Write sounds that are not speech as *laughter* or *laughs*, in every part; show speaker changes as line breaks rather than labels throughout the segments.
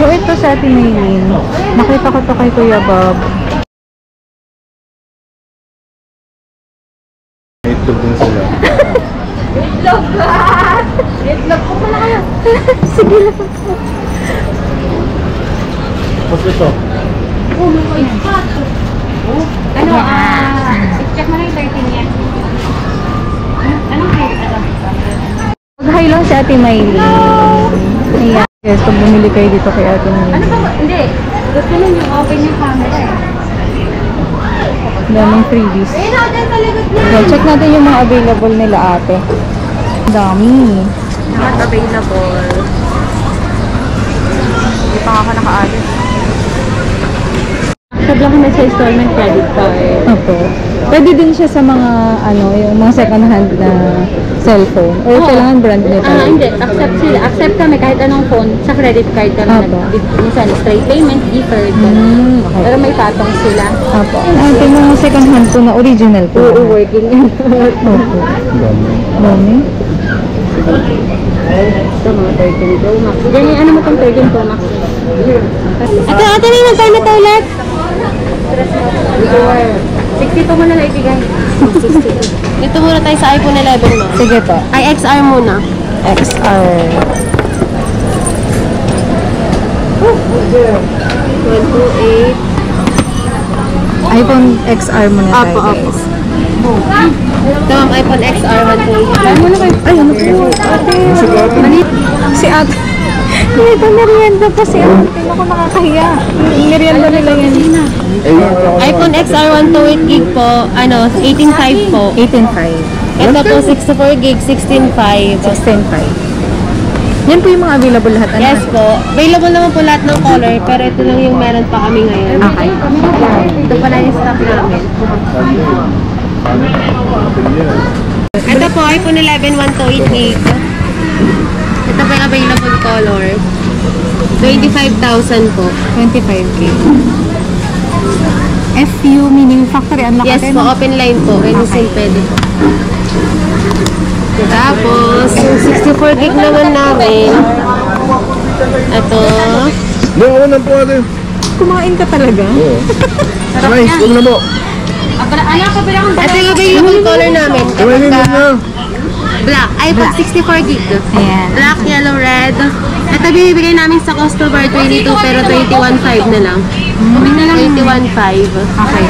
So, ito sa ating Maylin. Nakita ko to kay Kuya Bob.
Itlog din sila.
Sige lang.
Tapos ito.
Ano, ah, check mo na yung 13 niya. Anong? Ano?
Mag-hi lang si Ate Maylin. Ayan. Guys, pag bumili kayo dito kay Ate
Ano
Maylin.
ba? Hindi. Gusto nun yung open yung camera eh.
Daming freebies.
Ayun ako dyan sa likod niya.
Check natin yung mga available nila ate. Ang Dami.
Not available. Hindi pa ako naka-alis. Sabi ako na sa installment credit card.
Opo. Pwede din siya sa mga, ano, yung mga second hand na cellphone. Or
Oo.
kailangan brand nito.
Ah, hindi. Accept sila. Accept kami kahit anong phone sa credit card kami.
Apo.
nag- Minsan, straight payment, deferred.
Hmm, okay.
Pero may patong sila.
Opo. Ate, mga second hand po na original po.
Oo, working yan.
Opo.
Dami.
Dami.
Ito mga 13 Pro Max. Ganyan, ano mo itong 13 Pro Max? Ate, ate, may nagtayo na toilet. 62 mo na lang ibigay. 62. Dito muna tayo sa iPhone 11 mo.
Sige po.
Ay, XR muna.
XR.
128.
iPhone XR muna tayo,
Apo, apo.
guys.
Ito ang iPhone XR 128.
Ay, muna kayo. Ay, ano po? Ate. Si ate. Dito, merienda pa si ate. Naku, nakakahiya. Merienda nila yan.
iPhone XR 128 gig po, ano, 18.5 po.
18.5.
Ito po 64 gig, 16.5.
16.5. Yan po yung mga available lahat. Ano?
Yes po. Available naman po lahat ng color, pero ito lang yung meron pa kami ngayon.
Okay.
Ito pala yung stock namin. Ito po, iPhone 11 128 gig. Ito po yung available color. 25,000 po.
25K. FU meaning factory unlock
Yes
natin?
po, open line po. Any
Okay.
Pwede po. Tapos, yung 64 gig naman namin. Ito.
Ako na po ate.
Kumain ka talaga?
Oo. *laughs* Nice, huwag na po.
Ito yung available color namin. Kapag ka- black. iPhone 64 gig.
Ayan.
Black, yellow, red. Ito binibigay namin sa customer 22 pero 21.5 na lang. 21.5.
Okay.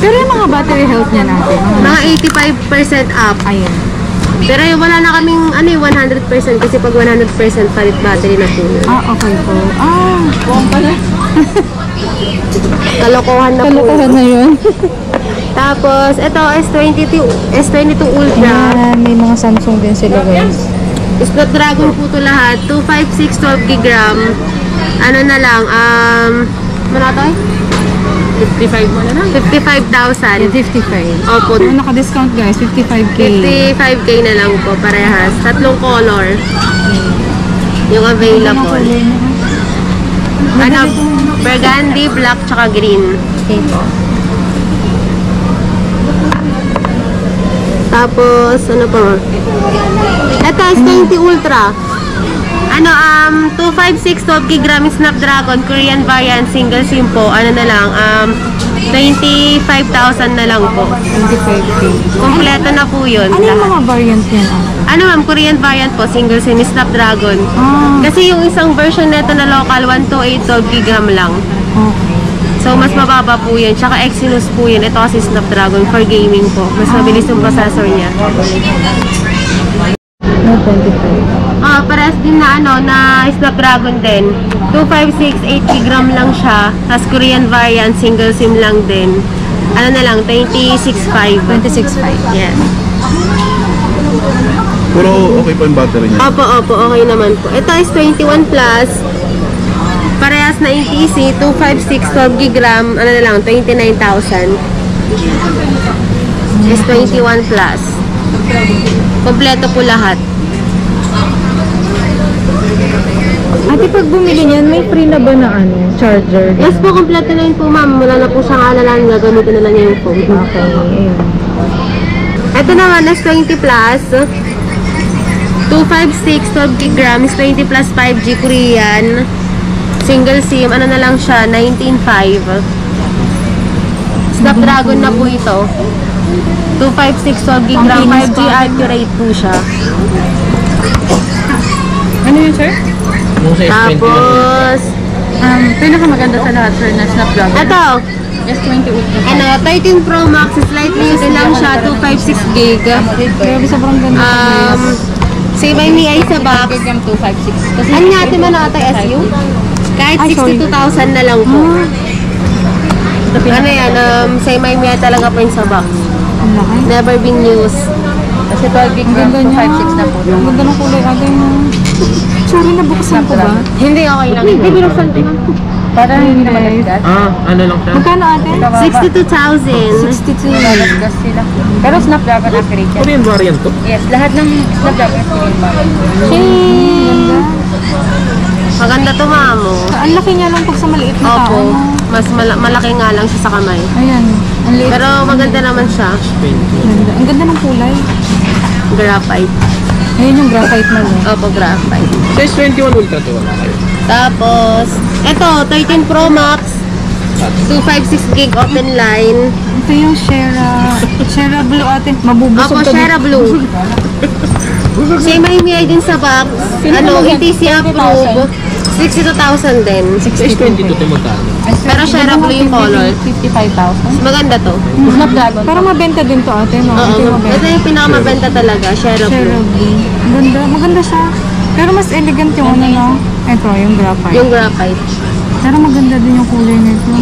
Pero yung mga battery health niya natin, mga
Mga 85% up.
ayun.
Pero yung wala na kaming ano yung 100% kasi pag 100% palit battery na po yun.
Ah, okay po. Ah,
Kalokohan na po.
kalokohan na yun. *laughs*
Tapos, ito S22, S22 Ultra.
Ayan, may mga Samsung din sila guys.
Snapdragon po to lahat. 256 12 gig RAM. Ano na lang, um, ano to eh? 55 mo na lang. 55,000.
55.
Opo,
Oh, naka-discount guys, 55K.
55k na lang po parehas. Tatlong color. Yung available. Ano, burgundy, black, tsaka green.
Okay po.
Tapos, ano pa? Ito, S20 Ultra. Ano, um, 256 12 gig RAM Snapdragon, Korean variant, single SIM po. Ano na lang, um, 25,000 na lang po.
25K.
Kompleto na po yun.
Ano yung
lahat.
mga variant niyan?
Ano ma'am, Korean variant po, single SIM Snapdragon.
Ah,
Kasi yung isang version nito na local, 128 12 gig RAM lang.
okay.
So, mas mababa po yun. Tsaka Exynos po yun. Ito kasi Snapdragon for gaming po. Mas mabilis yung processor niya.
No, 25.
Ah, parehas din na ano, na Snapdragon din. 256, 8 gig RAM lang siya. Tapos Korean variant, single SIM lang din. Ano na lang, 26.5.
26.5.
Yes.
Pero okay pa yung battery niya.
Opo, opo, okay naman po. Ito is 21 plus. Parehas na NTC, 256, 12 gig RAM, ano na lang, 29,000. Is 21 plus. Kompleto po lahat.
Ate, pag bumili niyan, may free na ba na ano, charger?
Yes po, kompleto na yun po ma'am. Wala na po siyang alalan, gagamitin na lang niya yung phone.
Okay, ayun.
Ito naman is 20 plus. 256, 12 gig RAM is 20 plus 5G Korean. Single SIM, ano na lang siya, 19.5. Snapdragon na po ito. 256 12 gig RAM, 5G accurate po siya.
Ano yun, sir?
Yung sa S21.
Tapos,
Um, pinakamaganda sa lahat, sir, na Snapdragon.
ito,
S20 Ultra.
ano, 13 Pro Max, slightly yun lang siya, 256 gig.
Grabe, sobrang ganda.
Um, same by me ay sa box.
RAM 256. Kasi
Ano nga ate man ata SU? Kahit
Ay, sorry.
62,000 na lang po. Ano yan, um, same by me ay talaga po yung sa box. Never been used.
Kasi 12 gig RAM 256 na po. Ang ganda ng kulay ate mo. Sorry, nabuksan ko ba?
Hindi, okay lang. Hindi, binuksan ko lang.
Parang hindi naman naggas.
Ah, ano lang siya?
Magkano ate?
62,000.
62. Naggas sila. Pero Snapdragon accurate yan.
Korean variant to?
Yes, lahat ng Snapdragon Korean variant.
Shing! Maganda to mamo.
Ang laki niya lang pag sa maliit na tao.
Opo. Mas mala- malaki nga lang siya sa kamay.
Ayan. Ang liit.
Pero maganda naman siya.
Ganda. Ang ganda ng kulay.
Graphite.
Ayun yung graphite na no.
Opo, graphite.
Sa S21 Ultra to wala kayo.
Tapos, eto, 13 Pro Max. 256 gig open line.
Ito yung Shera. Shera Blue ate. Mabubusog
Ako,
ka
Shera Blue. Siya may MII din sa box. Ano, ETC approve. 62,000 din.
Sa S22 to magkano?
Pero Shera Blue yung color.
55,000.
Maganda to.
Snapdragon. Para mabenta din to ate, no?
Oo. Ito yung pinakamabenta talaga, Shera Blue.
Blue. Ganda. Maganda siya. Pero mas elegant yung ano, no? Ito, yung graphite.
Yung graphite.
Pero maganda din yung kulay nito.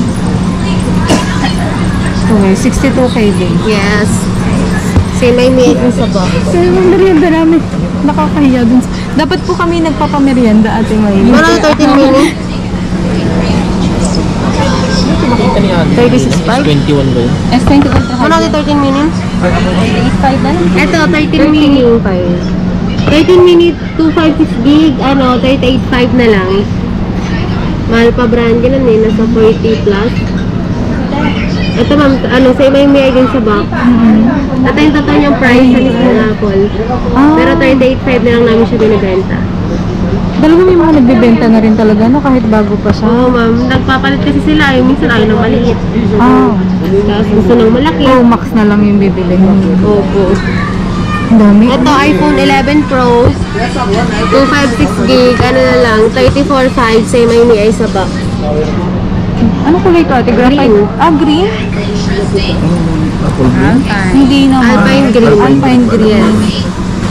Ito eh, 62k din.
Yes. Siya may MII din sa box.
Kaya yung merienda namin, nakakahiya dun. sa- Dapat po kami nagpapamerienda ate may.
Ano, 13 minutes?
Kita ni Ate.
36.5?
S21 ba yun?
S20 Ultra
Ano, 13 minutes?
85 na.
Ito, 13 minutes. 13 minutes, 256 gig, ano, 38.5 na lang. Mahal pa brand yun eh, nasa 40 plus. Ito ma'am, ano, sa may may din sa box. Ito yung totoo niyang price sa mismo ng Apple.
Ah.
Pero 38.5 na lang namin siya binibenta.
Talaga may mga nagbibenta na rin talaga, no? Kahit bago pa siya.
Oo ma'am, nagpapalit kasi sila, yung minsan ayaw ng maliit.
Ah.
Tapos gusto ng malaki.
Pro Max na lang yung bibili.
Opo.
Ang dami.
Ito, iPhone 11 Pro, 256 gig, ano na lang, 34.5, same may may sa box.
Ano kulay to ate? Graphite?
Green.
Ah, green?
Apple green?
Hindi naman.
Alpine green.
Alpine green.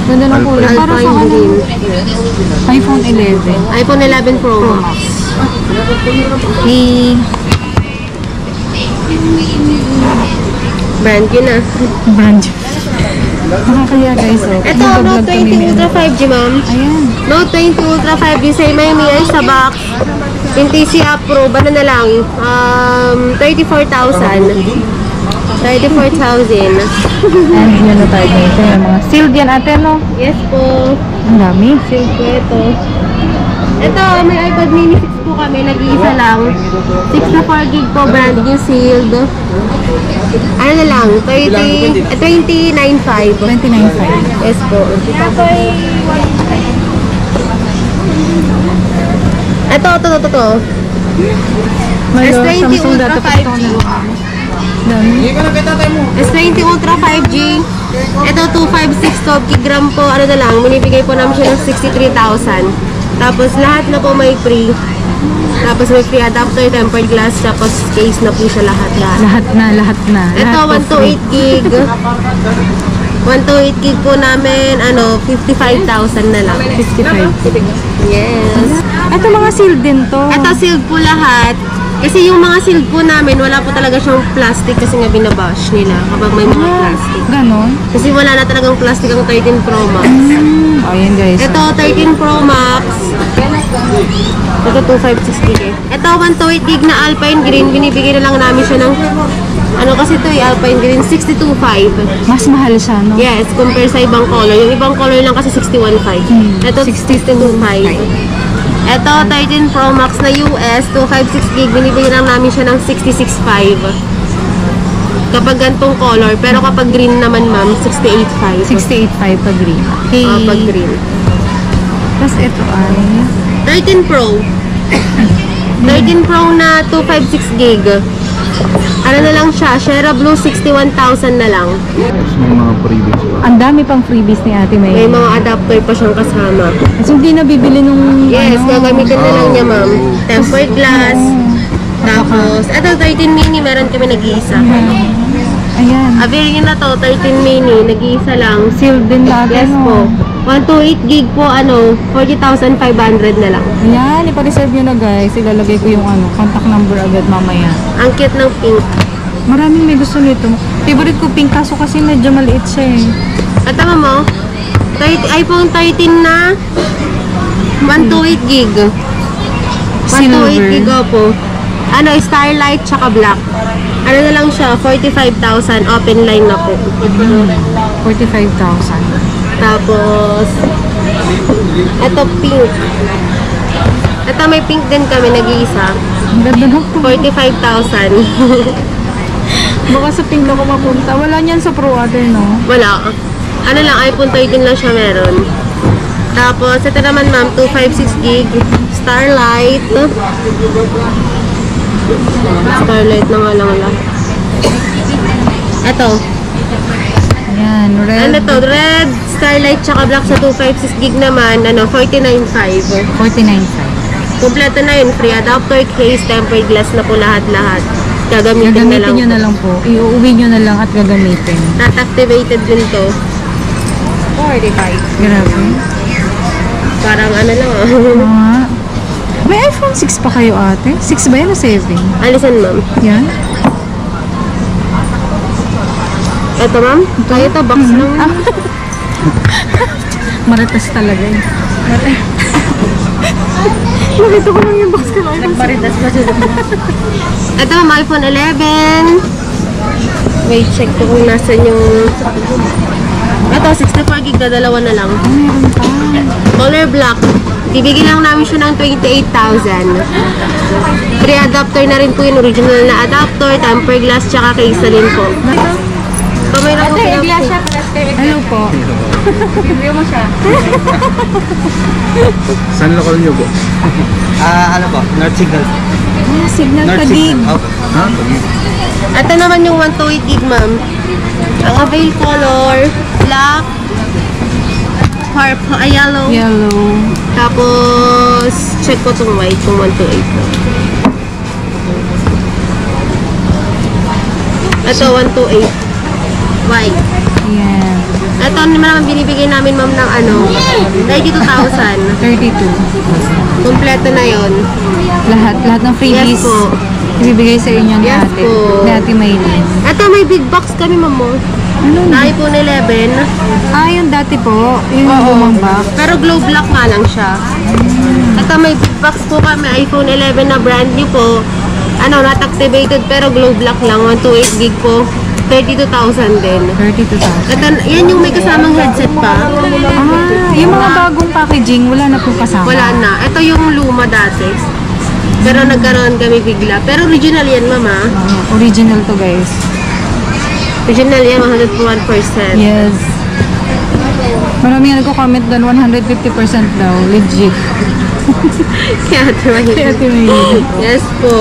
Ganda ng kulay. Para sa
Alpine
ano?
green.
iPhone 11.
iPhone 11 Pro Max.
Eh,
Brand yun ah.
brand. Nakakaya guys, oh.
Ito, Note
kami
20
ni
Ultra
ano.
5G ma'am.
Ayan.
Note 20 Ultra 5G, same may may sa box. Yung TC approve, ano na lang, um, 34,000. 34,000.
And yun na tayo dito. Yung mga sealed yan ate, no?
Yes po.
Ang dami.
Silk po ito. Ito, may iPad mini 6 po kami, nag-iisa lang. 64 gig po, brand new sealed. Ano na lang, 30, eh, 29.5.
29.5.
Yes po. Ito, ito, ito, ito.
Malo,
S20
Samsung
Ultra
data pa ito
5G.
Dami.
S20 Ultra 5G. Ito, 256 12 gig RAM po. Ano na lang, binibigay po namin siya ng 63,000. Tapos lahat na po may free. Tapos may free adapter, tempered glass, tapos case na po siya lahat. lahat.
Lahat na, lahat na.
Ito,
Lahat po free.
128 gig. *laughs* 128 gig po namin, ano, 55,000 na lang.
55.
Yes.
Ito mga sealed din to.
Ito, sealed po lahat. Kasi yung mga sealed po namin, wala po talaga siyang plastic kasi nga binabash nila kapag may mga plastic.
Ganon.
Kasi wala na talagang plastic ang 13 Pro Max.
Mm. Yan guys.
Ito, 13 Pro Max. Ito, 256 gig eh. Ito, 128 gig na Alpine Green. Binibigay na lang namin siya ng, ano kasi ito eh, Alpine Green, 62.5.
Mas mahal siya, no?
Yes, compare sa ibang color. Yung ibang color lang kasi 61.5.
Hmm,
Ito, 62.5. Ito, 13 Pro Max na US, 256 gig. Binibigyan lang namin siya ng 66.5. Kapag gantong color. Pero kapag green naman, ma'am, 68.5.
68.5 pa green. Okay.
Ah, pag green.
Tapos ito ay...
13 Pro. 13 Pro na 256 gig. Ano na lang siya, Shera Blue 61,000 na lang.
Tapos may mga previous pa.
Ang dami pang freebies ni Ate May.
May mga adapter pa siyang kasama.
So, hindi na bibili nung
Yes,
ano,
gagamitin na lang niya, ma'am. Tempered glass. Tapos, eto 13 mini, meron kami nag-iisa.
Ayan.
Avail na to, 13 mini, nag-iisa lang.
Sealed din natin.
Yes po. 128 gig po, ano, 40,500 na lang.
Ayan, ipa-reserve nyo na guys. Ilalagay ko yung ano, contact number agad mamaya.
Ang cute ng pink.
Maraming may gusto nito. Favorite ko pink kaso kasi medyo maliit siya eh.
At tama mo, 30, iPhone 13 na 128 gig. 128 gig po. Ano, Starlight tsaka black. Ano na lang siya, 45,000 open line na po.
45,000.
Tapos, ito pink. Ito may pink din kami nag-iisa.
Ang ganda ng
45,000. *laughs*
Baka sa pink ako mapunta. Wala niyan sa Pro Other, no?
Wala. Ano lang, iPhone 13 lang siya meron. Tapos, ito naman ma'am, 256 gig. Starlight. Starlight na nga lang lang. Ito.
Ayan, red.
Ano to? Red, Starlight, tsaka black sa 256 gig naman. Ano, 49.5.
49,500.
Kompleto na yun. Free adapter, case, tempered glass na po lahat-lahat. Gagamitin, na lang.
Gagamitin nyo na lang po. Iuuwi nyo na lang at gagamitin.
Not activated din to.
45. Grabe.
Parang ano lang ah.
Mga... May iPhone 6 pa kayo ate? 6 ba yan o 7?
Alisan ma'am.
Yan?
Ito ma'am. Ay, ito box lang. *laughs*
Ah. Maritas talaga eh. Nakita *laughs* ko lang yung box ko na iPhone 6.
Ito ma'am, iPhone 11. Wait, check ko kung nasan yung... Ito, 64 gig na dalawa na lang.
Meron pa.
Color black. Bibigyan lang namin siya ng 28,000. Free adapter na rin po yung original na adapter, temper glass, tsaka case na rin po. Ito may nakukulang po.
Hello po.
Saan lokal nyo po?
Ah, ano po? North Signal.
Ah, signal
North
kadig.
Signal. Opo.
Ha?
Ito naman yung 128 gig, ma'am. Ang avail color, black, purple, ah, yellow.
Yellow.
Tapos, check ko itong white, kung 128 na. Ito, 128. White.
Yan.
Ito naman binibigay namin, ma'am, ng ano, 32,000.
32.
Kompleto na yon.
Lahat, lahat ng freebies.
Yes po.
Ibibigay sa inyo ni
Yes
ate.
po.
Ni ate Maylin.
Ito, may big box kami, ma'am. mo.
Ano
Na iPhone 11.
Ah, yung dati po. Yung
Oo.
box.
Pero glow black nga lang siya. Ito may big box po kami, iPhone 11 na brand new po. Ano, not activated pero glow black lang, 128 gig po. 32,000 din.
32,000.
Ito, yan yung may kasamang headset pa.
Ah, yung mga bagong packaging, wala na pong kasama.
Wala na. Ito yung luma dati. Pero nagkaroon kami bigla. Pero original yan, mama.
Ah, original to guys.
Original yan, 101%.
Yes. Marami nga nagko-comment doon, 150% daw. Legit. *laughs*
Kaya ito
Kay ate Maylin.
Yes po.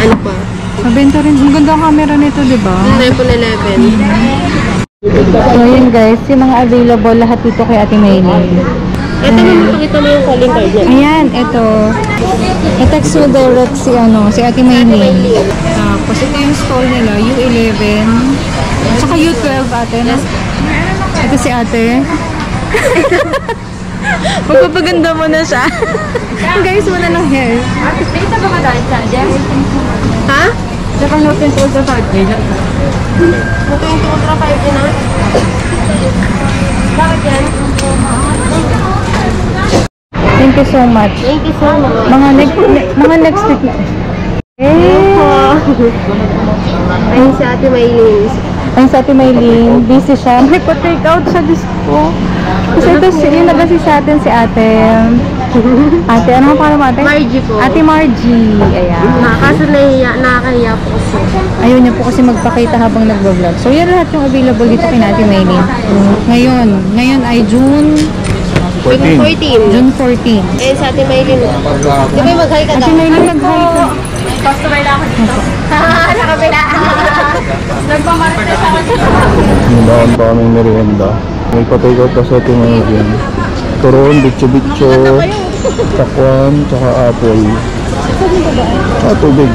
Ano pa?
Mabenta rin. Ang ganda ang camera nito, di ba?
iPhone 11.
So, yun guys. Yung mga available lahat dito kay ate Maylin.
Ito mo, pakita mo yung calling card niya.
Ayan, ito. I-text mo direct si, ano, si Ate Maylin. Tapos ito yung stall nila, U11. Tsaka U12 ate. No? Ito si ate. *laughs* Magpapaganda mo na siya. *laughs* Guys, mo na ng hair.
Ha?
Tsaka notin to sa 5
Ito yung Ultra 5 din ah. Bakit yan?
Thank you so much.
Thank you so much.
Mga next, ne- mga next week na. Eh,
Ayun si Ate Maylin.
Ang sa Ate Maylin, busy siya. May pa-take out sa disco. Kasi ito, si, yun na kasi sa atin si ate. Ate, ano ang pangalan mo ate?
Margie po.
Ate Margie. Ayan.
Ah, kaso nahiya, nakakahiya po kasi.
Ayaw niya po kasi magpakita habang nagbablog. So, yan lahat yung available dito kay Ate Maylin. Ngayon, ngayon ay June
June
14.
14.
June 14.
Eh, sa Ate Maylin. Di ba mag-hi ka
Ate
daw?
Maylin, mag-hi ka.
Customer na ako dito. *laughs* Nakabila. Nagpamarites ako dito.
Pa kaming merienda. May out kasi ito ngayon. Turon, bitcho-bitcho, chakwan, tsaka apple. Ah, tubig.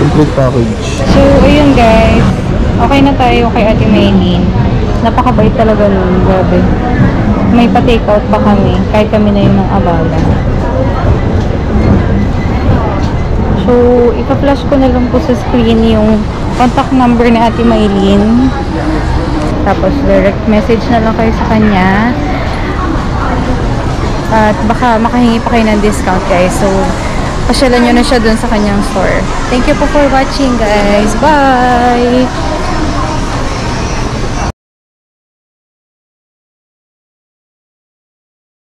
Complete package.
So, ayun guys. Okay na tayo kay Ate Maylin. Napakabait talaga nun. Grabe. May pa-take out pa kami. Kahit kami na yung ng abala. So, ika-flash ko na lang po sa screen yung contact number ni Ate Maylin. Tapos, direct message na lang kayo sa kanya. At baka makahingi pa kayo ng discount guys. So, pasyalan nyo na siya dun sa kanyang store. Thank you po for watching guys. Bye!